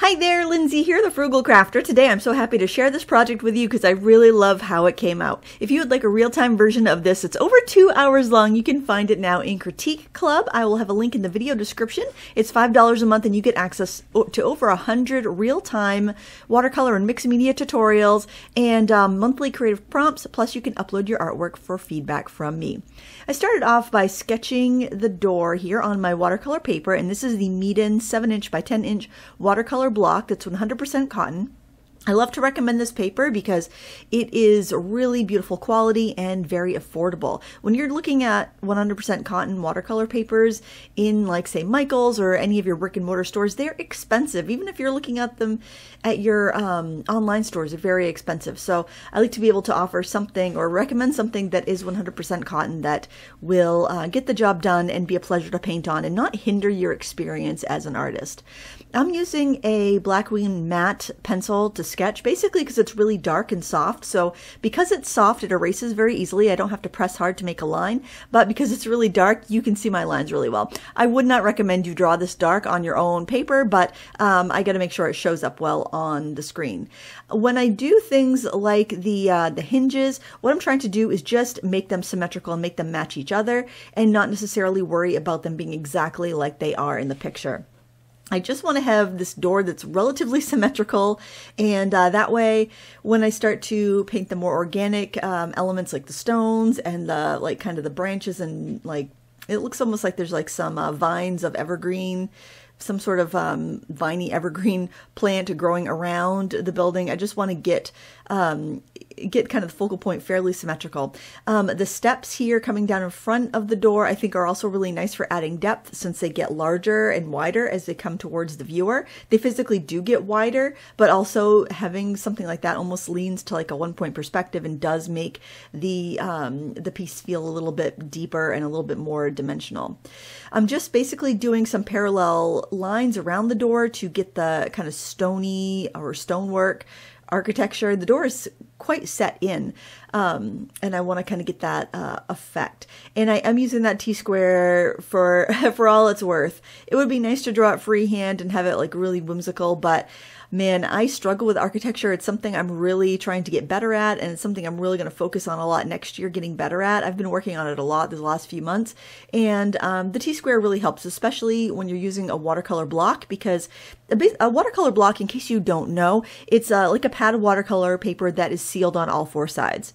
Hi there, Lindsay here, the Frugal Crafter. Today I'm so happy to share this project with you because I really love how it came out. If you would like a real-time version of this, it's over two hours long. You can find it now in Critique Club. I will have a link in the video description. It's $5 a month and you get access to over a hundred real-time watercolor and mixed media tutorials and um, monthly creative prompts. Plus you can upload your artwork for feedback from me. I started off by sketching the door here on my watercolor paper and this is the Meeden 7 inch by 10 inch watercolor block that's 100% cotton. I love to recommend this paper because it is really beautiful quality and very affordable. When you're looking at 100% cotton watercolor papers in like say Michael's or any of your brick and mortar stores, they're expensive. Even if you're looking at them at your um, online stores, they're very expensive. So I like to be able to offer something or recommend something that is 100% cotton that will uh, get the job done and be a pleasure to paint on and not hinder your experience as an artist. I'm using a Blackwing matte pencil to sketch, basically because it's really dark and soft. So because it's soft, it erases very easily. I don't have to press hard to make a line, but because it's really dark, you can see my lines really well. I would not recommend you draw this dark on your own paper, but um, I got to make sure it shows up well on the screen. When I do things like the uh, the hinges, what I'm trying to do is just make them symmetrical and make them match each other, and not necessarily worry about them being exactly like they are in the picture. I just want to have this door that's relatively symmetrical and uh, that way when I start to paint the more organic um, elements like the stones and the like kind of the branches and like it looks almost like there's like some uh, vines of evergreen some sort of um, viney evergreen plant growing around the building. I just want to get um, get kind of the focal point fairly symmetrical. Um, the steps here coming down in front of the door, I think are also really nice for adding depth since they get larger and wider as they come towards the viewer. They physically do get wider, but also having something like that almost leans to like a one point perspective and does make the, um, the piece feel a little bit deeper and a little bit more dimensional. I'm just basically doing some parallel lines around the door to get the kind of stony or stonework architecture. The door is quite set in, um, and I want to kind of get that uh, effect. And I am using that T square for for all it's worth. It would be nice to draw it freehand and have it like really whimsical, but man, I struggle with architecture. It's something I'm really trying to get better at, and it's something I'm really going to focus on a lot next year, getting better at. I've been working on it a lot the last few months, and um, the T square really helps, especially when you're using a watercolor block, because a, a watercolor block, in case you don't know, it's uh, like a pad of watercolor paper that is sealed on all four sides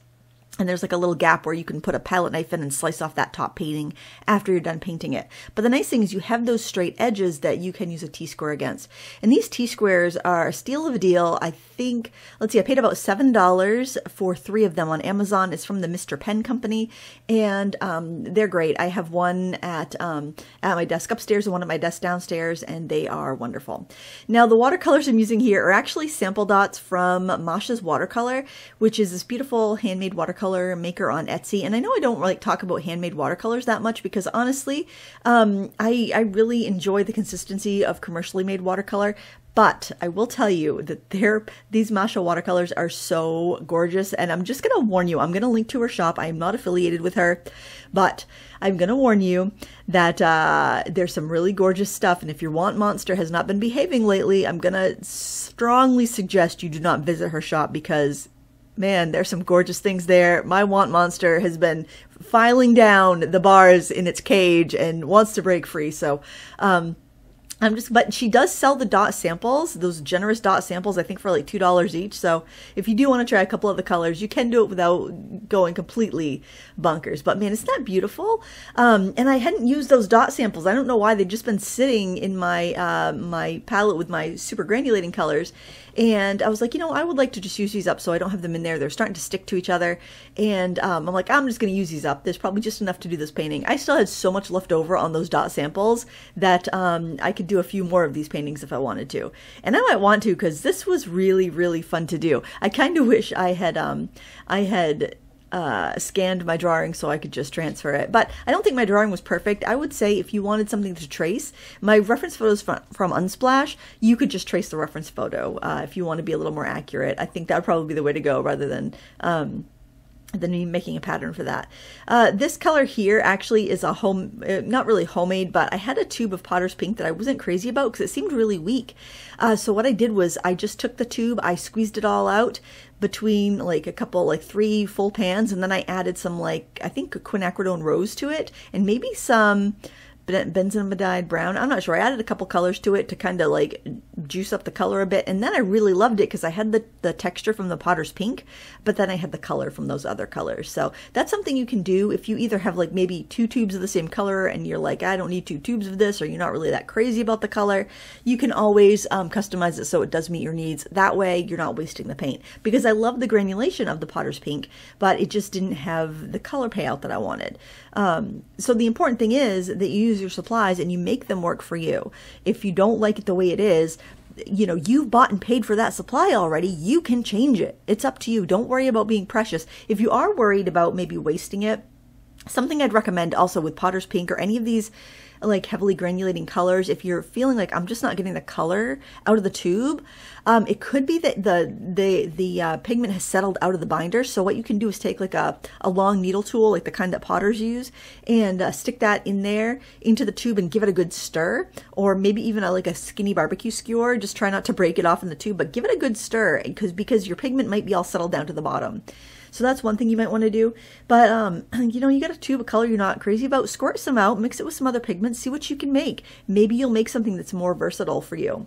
and there's like a little gap where you can put a palette knife in and slice off that top painting after you're done painting it. But the nice thing is you have those straight edges that you can use a T-square against. And these T-squares are a steal of a deal. I think, let's see, I paid about $7 for three of them on Amazon. It's from the Mr. Pen Company and um, they're great. I have one at, um, at my desk upstairs and one at my desk downstairs and they are wonderful. Now the watercolors I'm using here are actually sample dots from Masha's Watercolor, which is this beautiful handmade watercolor watercolor maker on Etsy. And I know I don't like talk about handmade watercolors that much because honestly, um, I, I really enjoy the consistency of commercially made watercolor. But I will tell you that these Masha watercolors are so gorgeous. And I'm just going to warn you, I'm going to link to her shop. I am not affiliated with her, but I'm going to warn you that uh, there's some really gorgeous stuff. And if your want monster has not been behaving lately, I'm going to strongly suggest you do not visit her shop because man, there's some gorgeous things there. My want monster has been filing down the bars in its cage and wants to break free. So, um, I'm just, but she does sell the dot samples, those generous dot samples, I think for like $2 each. So if you do want to try a couple of the colors, you can do it without going completely bunkers. But man, isn't that beautiful? Um, and I hadn't used those dot samples. I don't know why they've just been sitting in my, uh, my palette with my super granulating colors. And I was like, you know, I would like to just use these up so I don't have them in there. They're starting to stick to each other. And um, I'm like, I'm just going to use these up. There's probably just enough to do this painting. I still had so much left over on those dot samples that um, I could do a few more of these paintings if I wanted to. And I might want to because this was really, really fun to do. I kind of wish I had, um, I had uh, scanned my drawing so I could just transfer it. But I don't think my drawing was perfect. I would say if you wanted something to trace, my reference photos from, from Unsplash, you could just trace the reference photo uh, if you want to be a little more accurate. I think that would probably be the way to go rather than um, then me making a pattern for that. Uh, this color here actually is a home, uh, not really homemade, but I had a tube of Potter's Pink that I wasn't crazy about because it seemed really weak. Uh, so what I did was I just took the tube, I squeezed it all out between like a couple, like three full pans, and then I added some like, I think quinacridone rose to it, and maybe some benzimidine brown. I'm not sure. I added a couple colors to it to kind of like juice up the color a bit. And then I really loved it because I had the, the texture from the Potter's Pink, but then I had the color from those other colors. So that's something you can do if you either have like maybe two tubes of the same color and you're like, I don't need two tubes of this, or you're not really that crazy about the color. You can always um, customize it so it does meet your needs. That way you're not wasting the paint because I love the granulation of the Potter's Pink, but it just didn't have the color payout that I wanted. Um, so the important thing is that you use your supplies and you make them work for you. If you don't like it the way it is, you know, you've bought and paid for that supply already. You can change it. It's up to you. Don't worry about being precious. If you are worried about maybe wasting it, something I'd recommend also with Potter's Pink or any of these like heavily granulating colors, if you're feeling like I'm just not getting the color out of the tube, um, it could be that the the the uh, pigment has settled out of the binder. So what you can do is take like a, a long needle tool, like the kind that potters use, and uh, stick that in there into the tube and give it a good stir, or maybe even a, like a skinny barbecue skewer. Just try not to break it off in the tube, but give it a good stir because because your pigment might be all settled down to the bottom. So that's one thing you might want to do. But, um, you know, you got a tube of color you're not crazy about, squirt some out, mix it with some other pigments, see what you can make. Maybe you'll make something that's more versatile for you.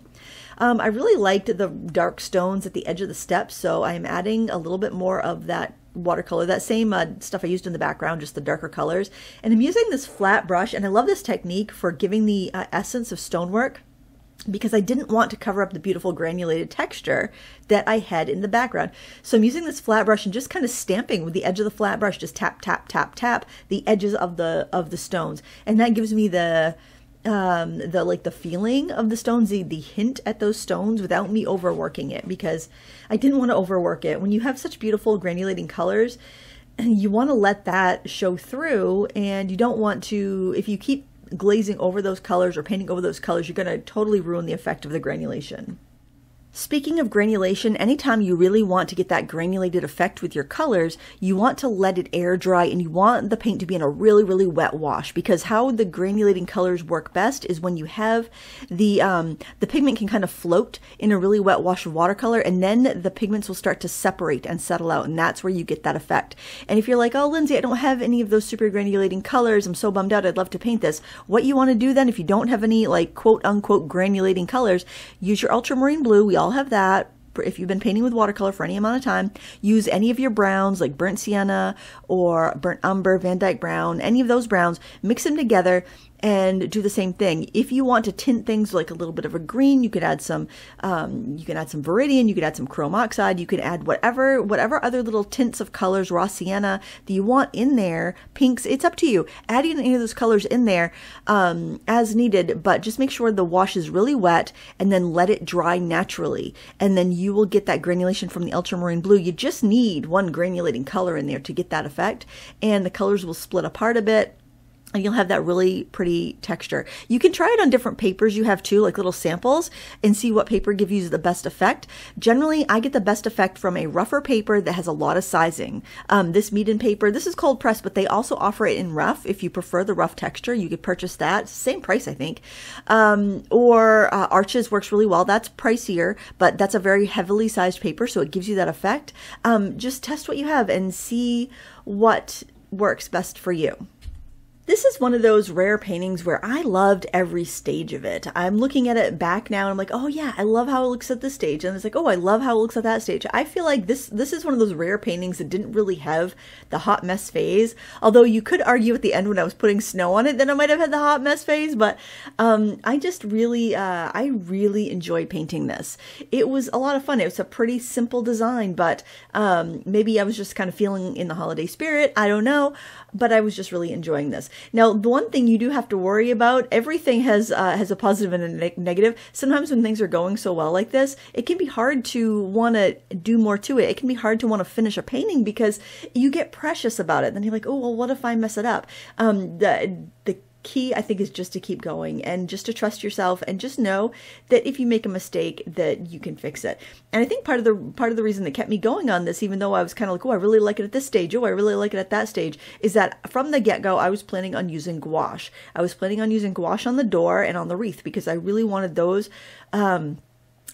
Um, I really liked the dark stones at the edge of the steps, so I'm adding a little bit more of that watercolor, that same uh, stuff I used in the background, just the darker colors. And I'm using this flat brush, and I love this technique for giving the uh, essence of stonework because I didn't want to cover up the beautiful granulated texture that I had in the background. So I'm using this flat brush and just kind of stamping with the edge of the flat brush, just tap, tap, tap, tap the edges of the of the stones. And that gives me the um the like the feeling of the stones the, the hint at those stones without me overworking it because i didn't want to overwork it when you have such beautiful granulating colors and you want to let that show through and you don't want to if you keep glazing over those colors or painting over those colors, you're going to totally ruin the effect of the granulation. Speaking of granulation, anytime you really want to get that granulated effect with your colors, you want to let it air dry and you want the paint to be in a really, really wet wash because how the granulating colors work best is when you have the, um, the pigment can kind of float in a really wet wash of watercolor and then the pigments will start to separate and settle out and that's where you get that effect. And if you're like, oh, Lindsay, I don't have any of those super granulating colors. I'm so bummed out. I'd love to paint this. What you want to do then, if you don't have any like quote unquote granulating colors, use your ultramarine blue. We all all have that. If you've been painting with watercolor for any amount of time, use any of your browns like burnt sienna or burnt umber, Van Dyke brown, any of those browns, mix them together and do the same thing. If you want to tint things like a little bit of a green, you could add some, um, you can add some Viridian, you could add some chrome oxide, you can add whatever, whatever other little tints of colors, raw sienna that you want in there, pinks, it's up to you. Adding any of those colors in there um, as needed, but just make sure the wash is really wet and then let it dry naturally. And then you will get that granulation from the ultramarine blue. You just need one granulating color in there to get that effect, and the colors will split apart a bit and you'll have that really pretty texture. You can try it on different papers you have too, like little samples, and see what paper gives you the best effect. Generally, I get the best effect from a rougher paper that has a lot of sizing. Um, this Meeden paper, this is cold press, but they also offer it in rough. If you prefer the rough texture, you could purchase that. Same price, I think. Um, or uh, Arches works really well. That's pricier, but that's a very heavily sized paper, so it gives you that effect. Um, just test what you have and see what works best for you. This is one of those rare paintings where I loved every stage of it. I'm looking at it back now and I'm like, oh yeah, I love how it looks at this stage. And it's like, oh, I love how it looks at that stage. I feel like this this is one of those rare paintings that didn't really have the hot mess phase. Although you could argue at the end when I was putting snow on it, then I might have had the hot mess phase. But um, I just really, uh, I really enjoyed painting this. It was a lot of fun. It was a pretty simple design, but um, maybe I was just kind of feeling in the holiday spirit. I don't know, but I was just really enjoying this. Now, the one thing you do have to worry about, everything has uh, has a positive and a ne- negative. Sometimes when things are going so well like this, it can be hard to want to do more to it. It can be hard to want to finish a painting because you get precious about it. Then you're like, oh well, what if I mess it up? Um, the the key I think is just to keep going and just to trust yourself and just know that if you make a mistake that you can fix it. And I think part of the part of the reason that kept me going on this, even though I was kind of like, oh, I really like it at this stage, oh, I really like it at that stage, is that from the get go, I was planning on using gouache. I was planning on using gouache on the door and on the wreath because I really wanted those. Um,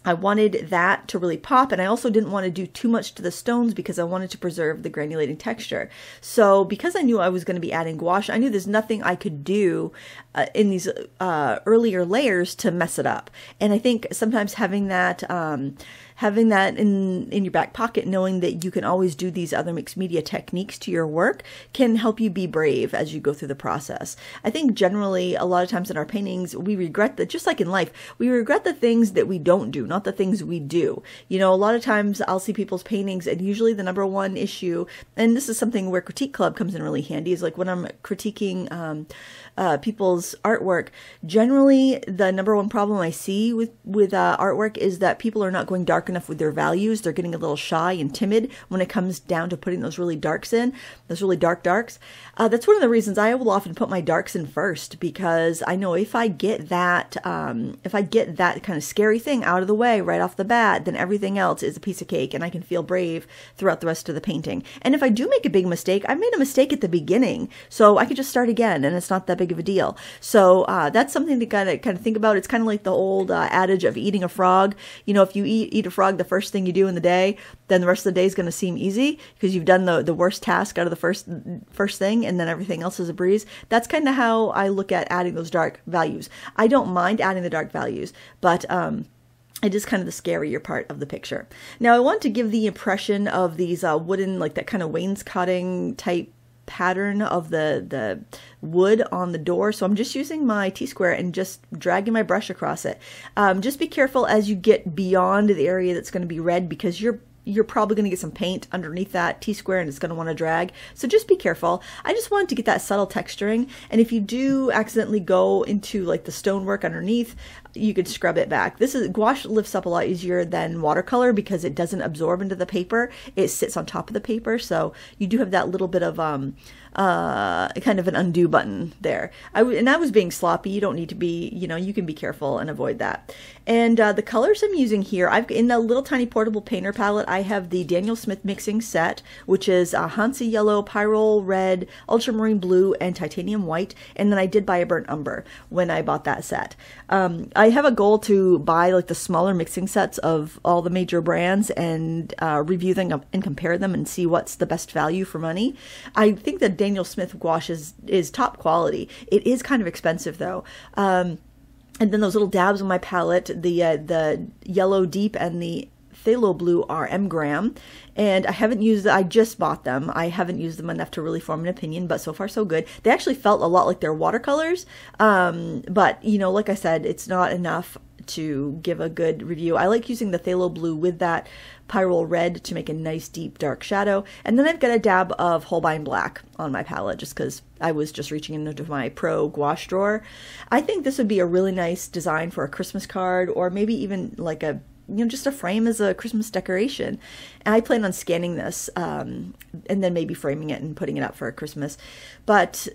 I wanted that to really pop, and I also didn't want to do too much to the stones because I wanted to preserve the granulating texture. So, because I knew I was going to be adding gouache, I knew there's nothing I could do uh, in these uh, earlier layers to mess it up. And I think sometimes having that. Um, having that in in your back pocket knowing that you can always do these other mixed media techniques to your work can help you be brave as you go through the process. I think generally a lot of times in our paintings we regret that just like in life we regret the things that we don't do not the things we do. You know a lot of times i'll see people's paintings and usually the number one issue and this is something where critique club comes in really handy is like when i'm critiquing um, uh, people's artwork generally the number one problem i see with with uh, artwork is that people are not going dark enough with their values. They're getting a little shy and timid when it comes down to putting those really darks in, those really dark darks. Uh, that's one of the reasons I will often put my darks in first because I know if I get that, um, if I get that kind of scary thing out of the way right off the bat, then everything else is a piece of cake and I can feel brave throughout the rest of the painting. And if I do make a big mistake, I made a mistake at the beginning, so I could just start again and it's not that big of a deal. So uh, that's something to kind of kind of think about. It's kind of like the old uh, adage of eating a frog. You know, if you eat eat a frog the first thing you do in the day, then the rest of the day is going to seem easy because you've done the, the worst task out of the first first thing and then everything else is a breeze. That's kind of how I look at adding those dark values. I don't mind adding the dark values, but um, it is kind of the scarier part of the picture. Now, I want to give the impression of these uh, wooden, like that kind of wainscoting type pattern of the the wood on the door so I'm just using my T-square and just dragging my brush across it um, just be careful as you get beyond the area that's going to be red because you're you're probably going to get some paint underneath that T-square and it's going to want to drag. So just be careful. I just wanted to get that subtle texturing. And if you do accidentally go into like the stonework underneath, you could scrub it back. This is gouache lifts up a lot easier than watercolor because it doesn't absorb into the paper. It sits on top of the paper. So you do have that little bit of um, uh, kind of an undo button there. I and I was being sloppy. You don't need to be, you know, you can be careful and avoid that. And uh, the colors I'm using here, I've in the little tiny portable painter palette, I have the Daniel Smith mixing set, which is a Hansa yellow, pyrrole red, ultramarine blue, and titanium white. And then I did buy a burnt umber when I bought that set. Um, I have a goal to buy like the smaller mixing sets of all the major brands and uh, review them and compare them and see what's the best value for money. I think that Daniel Smith gouache is is top quality. It is kind of expensive though. Um, and then those little dabs on my palette, the uh, the yellow deep and the phthalo blue are M. Graham, and I haven't used. I just bought them. I haven't used them enough to really form an opinion, but so far so good. They actually felt a lot like their watercolors, um, but you know, like I said, it's not enough to give a good review. I like using the phthalo blue with that pyrrole red to make a nice deep dark shadow. And then I've got a dab of Holbein black on my palette just because I was just reaching into my pro gouache drawer. I think this would be a really nice design for a Christmas card or maybe even like a you know just a frame as a Christmas decoration. And I plan on scanning this um, and then maybe framing it and putting it up for Christmas. But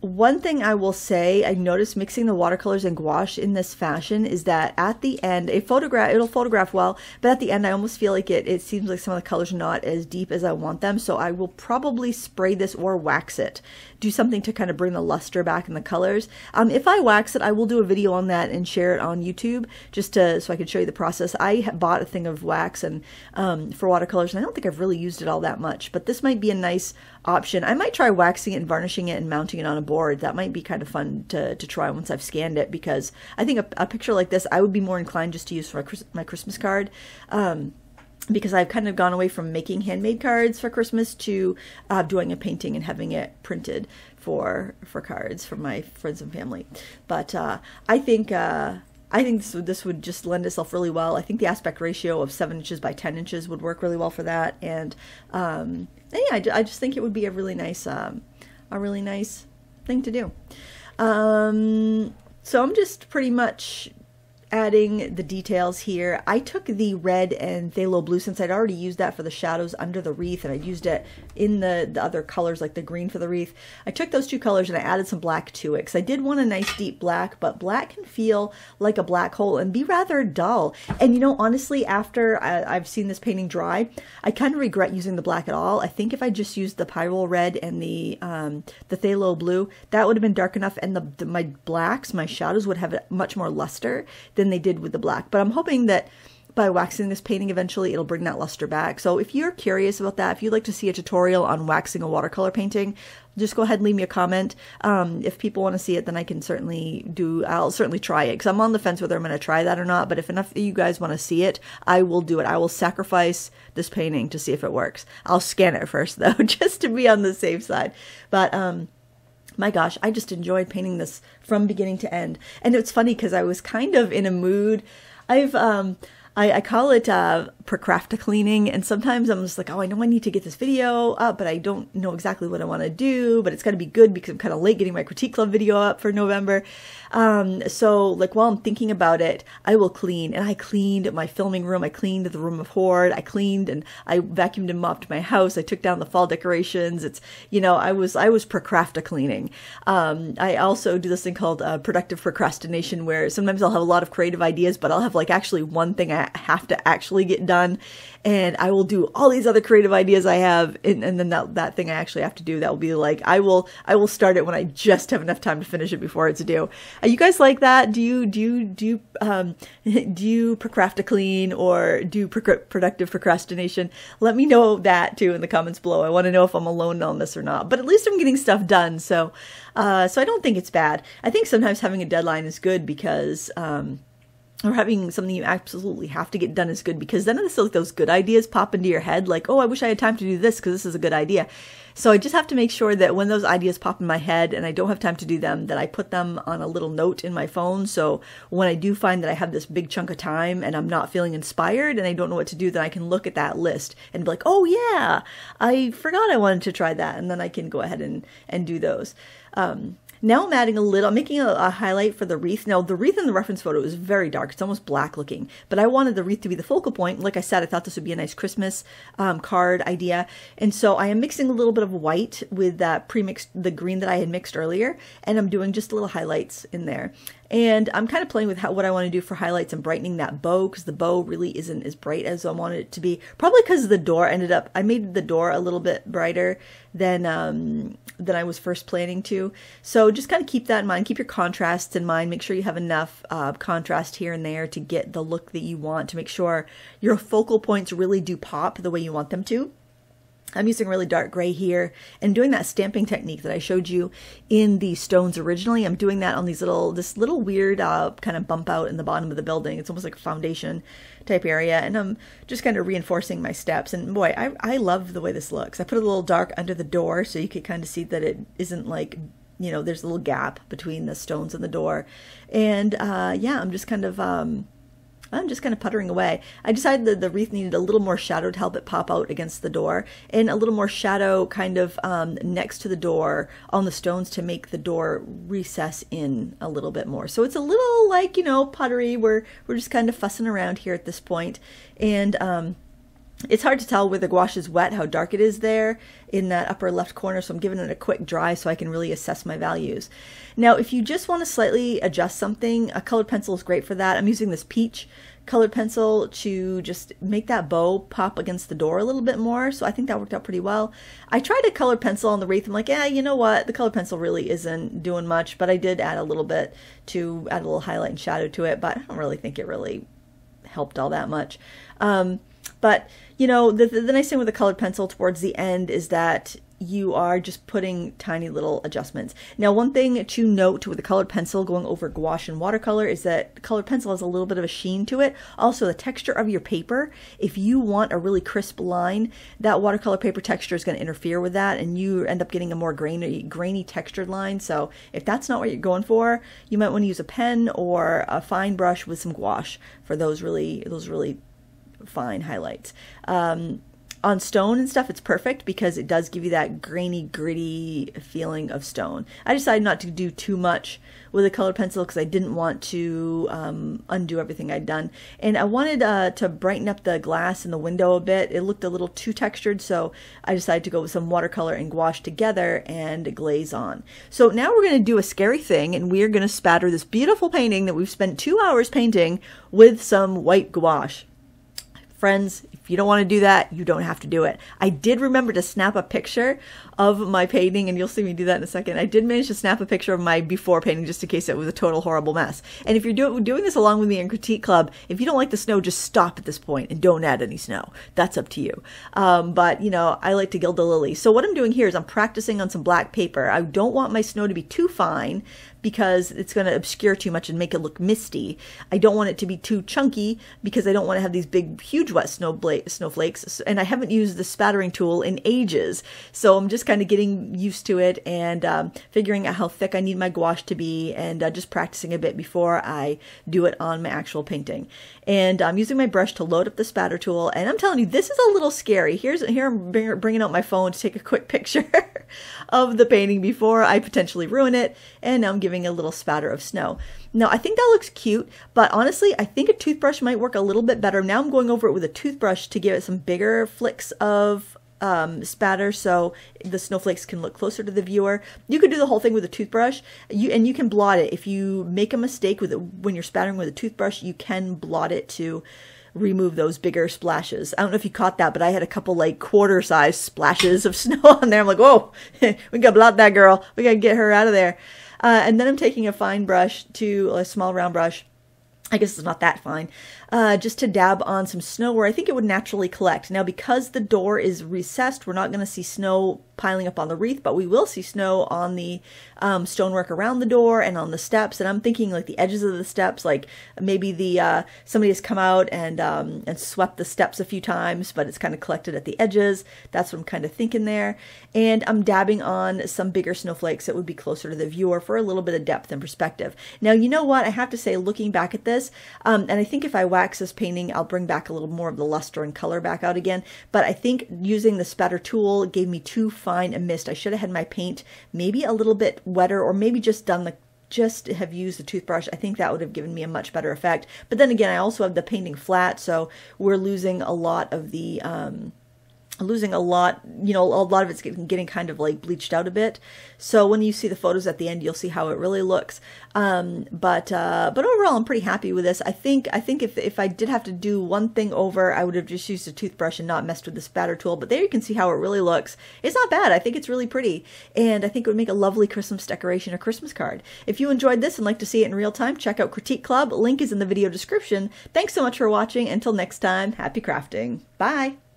one thing I will say, I noticed mixing the watercolors and gouache in this fashion is that at the end, a photograph, it'll photograph well, but at the end, I almost feel like it, it seems like some of the colors are not as deep as I want them. So I will probably spray this or wax it do something to kind of bring the luster back in the colors. Um, if I wax it, I will do a video on that and share it on YouTube just to so I can show you the process. I bought a thing of wax and um, for watercolors, and I don't think I've really used it all that much, but this might be a nice option. I might try waxing it and varnishing it and mounting it on a board. That might be kind of fun to, to try once I've scanned it because I think a, a picture like this I would be more inclined just to use for my Christmas card. Um, because I've kind of gone away from making handmade cards for Christmas to uh, doing a painting and having it printed for for cards for my friends and family. But uh, I think uh, I think this would, this would just lend itself really well. I think the aspect ratio of seven inches by ten inches would work really well for that. And, um, and yeah, I, I, just think it would be a really nice um, a really nice thing to do. Um, so I'm just pretty much adding the details here. I took the red and phthalo blue since I'd already used that for the shadows under the wreath and I'd used it in the, the other colors like the green for the wreath. I took those two colors and I added some black to it because I did want a nice deep black, but black can feel like a black hole and be rather dull. And you know, honestly, after I, have seen this painting dry, I kind of regret using the black at all. I think if I just used the pyrrole red and the um, the phthalo blue, that would have been dark enough and the, the my blacks, my shadows would have much more luster than they did with the black. But I'm hoping that by waxing this painting eventually it'll bring that luster back. So if you're curious about that, if you'd like to see a tutorial on waxing a watercolor painting, just go ahead and leave me a comment. Um, if people want to see it, then I can certainly do, I'll certainly try it because I'm on the fence whether I'm going to try that or not. But if enough of you guys want to see it, I will do it. I will sacrifice this painting to see if it works. I'll scan it first though, just to be on the safe side. But, um, my gosh, I just enjoyed painting this from beginning to end. And it's funny because I was kind of in a mood. I've um I, I call it uh, cleaning, and sometimes I'm just like, oh, I know I need to get this video up, but I don't know exactly what I want to do. But it's got to be good because I'm kind of late getting my critique club video up for November. Um, so like while I'm thinking about it, I will clean, and I cleaned my filming room. I cleaned the room of Horde. I cleaned and I vacuumed and mopped my house. I took down the fall decorations. It's you know I was I was procrafta cleaning. Um, I also do this thing called uh, productive procrastination, where sometimes I'll have a lot of creative ideas, but I'll have like actually one thing I have to actually get done and I will do all these other creative ideas I have and, and, then that that thing I actually have to do that will be like I will I will start it when I just have enough time to finish it before it's due. Are you guys like that? Do you do you do you um do you procrastinate or do pro- productive procrastination? Let me know that too in the comments below. I want to know if I'm alone on this or not. But at least I'm getting stuff done, so uh so I don't think it's bad. I think sometimes having a deadline is good because um or having something you absolutely have to get done is good because then it's like those good ideas pop into your head like oh i wish i had time to do this because this is a good idea. So i just have to make sure that when those ideas pop in my head and i don't have time to do them that i put them on a little note in my phone. So when i do find that i have this big chunk of time and i'm not feeling inspired and i don't know what to do then i can look at that list and be like oh yeah i forgot i wanted to try that and then i can go ahead and and do those. Um, now I'm adding a little, I'm making a, a, highlight for the wreath. Now the wreath in the reference photo is very dark. It's almost black looking, but I wanted the wreath to be the focal point. Like I said, I thought this would be a nice Christmas um, card idea. And so I am mixing a little bit of white with that pre-mixed, the green that I had mixed earlier. And I'm doing just little highlights in there. And I'm kind of playing with how, what I want to do for highlights and brightening that bow because the bow really isn't as bright as I wanted it to be. Probably because the door ended up, I made the door a little bit brighter than um, than I was first planning to. So just kind of keep that in mind. Keep your contrasts in mind. Make sure you have enough uh, contrast here and there to get the look that you want. To make sure your focal points really do pop the way you want them to. I'm using really dark gray here and doing that stamping technique that I showed you in the stones originally. I'm doing that on these little, this little weird uh, kind of bump out in the bottom of the building. It's almost like a foundation type area and I'm just kind of reinforcing my steps. And boy, I, I love the way this looks. I put a little dark under the door so you could kind of see that it isn't like you know, there's a little gap between the stones and the door. And uh, yeah, I'm just kind of um, I'm just kind of puttering away. I decided that the wreath needed a little more shadow to help it pop out against the door, and a little more shadow kind of um, next to the door on the stones to make the door recess in a little bit more. So it's a little like, you know, puttery. We're, we're just kind of fussing around here at this point. And, um, it's hard to tell where the gouache is wet, how dark it is there in that upper left corner, so I'm giving it a quick dry so I can really assess my values. Now, if you just want to slightly adjust something, a colored pencil is great for that. I'm using this peach colored pencil to just make that bow pop against the door a little bit more, so I think that worked out pretty well. I tried a colored pencil on the wreath. I'm like, yeah, you know what? The colored pencil really isn't doing much, but I did add a little bit to add a little highlight and shadow to it, but I don't really think it really helped all that much. Um, but you know, the, the, the nice thing with the colored pencil towards the end is that you are just putting tiny little adjustments. Now, one thing to note with the colored pencil going over gouache and watercolor is that colored pencil has a little bit of a sheen to it. Also, the texture of your paper, if you want a really crisp line, that watercolor paper texture is going to interfere with that and you end up getting a more grainy, grainy textured line. So if that's not what you're going for, you might want to use a pen or a fine brush with some gouache for those really, those really fine highlights. Um, on stone and stuff, it's perfect because it does give you that grainy, gritty feeling of stone. I decided not to do too much with a colored pencil because I didn't want to um, undo everything I'd done. And I wanted uh, to brighten up the glass in the window a bit. It looked a little too textured, so I decided to go with some watercolor and gouache together and glaze on. So now we're going to do a scary thing, and we are going to spatter this beautiful painting that we've spent two hours painting with some white gouache. Friends, if you don't want to do that, you don't have to do it. I did remember to snap a picture of my painting, and you'll see me do that in a second. I did manage to snap a picture of my before painting just in case it was a total horrible mess. And if you're do- doing this along with me in Critique Club, if you don't like the snow, just stop at this point and don't add any snow. That's up to you. Um, but, you know, I like to gild the lily. So what I'm doing here is I'm practicing on some black paper. I don't want my snow to be too fine because it's going to obscure too much and make it look misty. I don't want it to be too chunky because I don't want to have these big, huge wet snow snowflakes. And I haven't used the spattering tool in ages. So I'm just kind of getting used to it and um, figuring out how thick I need my gouache to be and uh, just practicing a bit before I do it on my actual painting. And I'm using my brush to load up the spatter tool. And I'm telling you, this is a little scary. Here's here I'm bringing out my phone to take a quick picture of the painting before I potentially ruin it. And now I'm giving a little spatter of snow. Now, I think that looks cute, but honestly, I think a toothbrush might work a little bit better. Now I'm going over it with a toothbrush to give it some bigger flicks of um, spatter so the snowflakes can look closer to the viewer. You could do the whole thing with a toothbrush, you and you can blot it. If you make a mistake with it when you're spattering with a toothbrush, you can blot it to remove those bigger splashes. I don't know if you caught that, but I had a couple like quarter size splashes of snow on there. I'm like, whoa, we gotta blot that girl. We gotta get her out of there. Uh, and then I'm taking a fine brush to a small round brush I guess it's not that fine, uh, just to dab on some snow where I think it would naturally collect. Now, because the door is recessed, we're not going to see snow piling up on the wreath, but we will see snow on the um, stonework around the door and on the steps. And I'm thinking like the edges of the steps, like maybe the uh, somebody has come out and um, and swept the steps a few times, but it's kind of collected at the edges. That's what I'm kind of thinking there. And I'm dabbing on some bigger snowflakes that would be closer to the viewer for a little bit of depth and perspective. Now, you know what? I have to say, looking back at this, um, and I think if I wax this painting, I'll bring back a little more of the luster and color back out again. But I think using the spatter tool gave me too fine a mist. I should have had my paint maybe a little bit wetter or maybe just done the just have used the toothbrush, I think that would have given me a much better effect. But then again, I also have the painting flat, so we're losing a lot of the um, losing a lot, you know, a lot of it's getting, getting kind of like bleached out a bit. So when you see the photos at the end, you'll see how it really looks. Um, but uh, but overall, I'm pretty happy with this. I think I think if if I did have to do one thing over, I would have just used a toothbrush and not messed with the spatter tool. But there you can see how it really looks. It's not bad. I think it's really pretty, and I think it would make a lovely Christmas decoration or Christmas card. If you enjoyed this and like to see it in real time, check out Critique Club. Link is in the video description. Thanks so much for watching. Until next time, happy crafting. Bye.